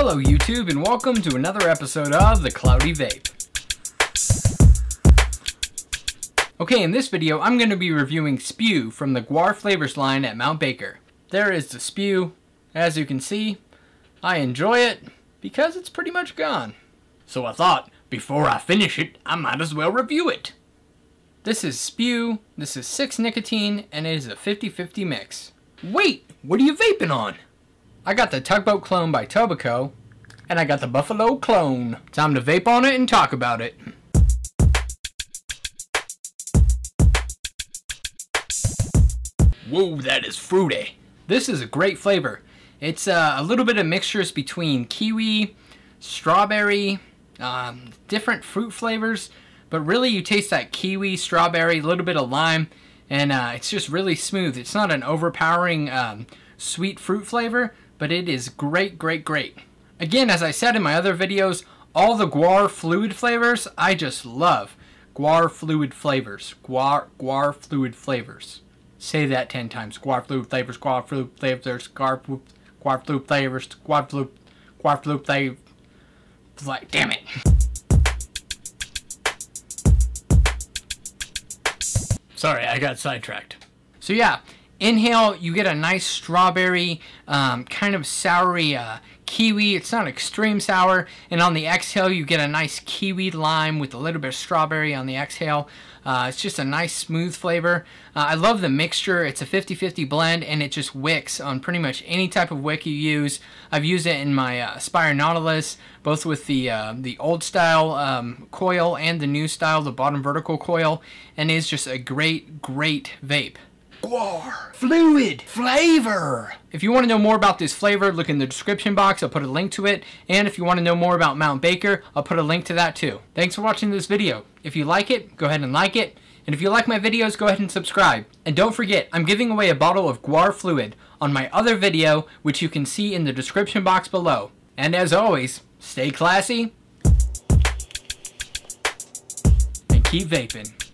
Hello YouTube and welcome to another episode of The CloudieVape. Okay, in this video I'm going to be reviewing Spew from the GWAR Flavors line at Mount Baker. There is the Spew. As you can see, I enjoy it because it's pretty much gone. So I thought, before I finish it, I might as well review it. This is Spew, this is 6 nicotine, and it is a 50-50 mix. Wait, what are you vaping on? I got the Tugboat Clone by Tobacco, and I got the Buffalo Clone. Time to vape on it and talk about it. Whoa, that is fruity. This is a great flavor. It's uh, a little bit of mixtures between kiwi, strawberry, um, different fruit flavors, but really you taste that kiwi, strawberry, a little bit of lime, and uh, it's just really smooth. It's not an overpowering um, sweet fruit flavor, but it is great, great, great. Again, as I said in my other videos, all the GWAR fluid flavors I just love. GWAR fluid flavors. GWAR, GWAR fluid flavors. Say that 10 times. GWAR fluid flavors, GWAR fluid flavors, GWAR, GWAR fluid flavors, GWAR fluid, GWAR fluid flavors. Like, damn it. Sorry, I got sidetracked. So yeah, inhale, you get a nice strawberry, um, kind of soury uh, kiwi. It's not extreme sour. And on the exhale, you get a nice kiwi lime with a little bit of strawberry on the exhale. Uh, it's just a nice smooth flavor. Uh, I love the mixture. It's a 50-50 blend and it just wicks on pretty much any type of wick you use. I've used it in my uh, Aspire Nautilus, both with the uh, the old style um, coil and the new style, the bottom vertical coil, and it's just a great, great vape. GWAR. Fluid. Flavor. If you want to know more about this flavor, look in the description box. I'll put a link to it. And if you want to know more about Mount Baker, I'll put a link to that too. Thanks for watching this video. If you like it, go ahead and like it. And if you like my videos, go ahead and subscribe. And don't forget, I'm giving away a bottle of GWAR Fluid on my other video, which you can see in the description box below. And as always, stay classy and keep vaping.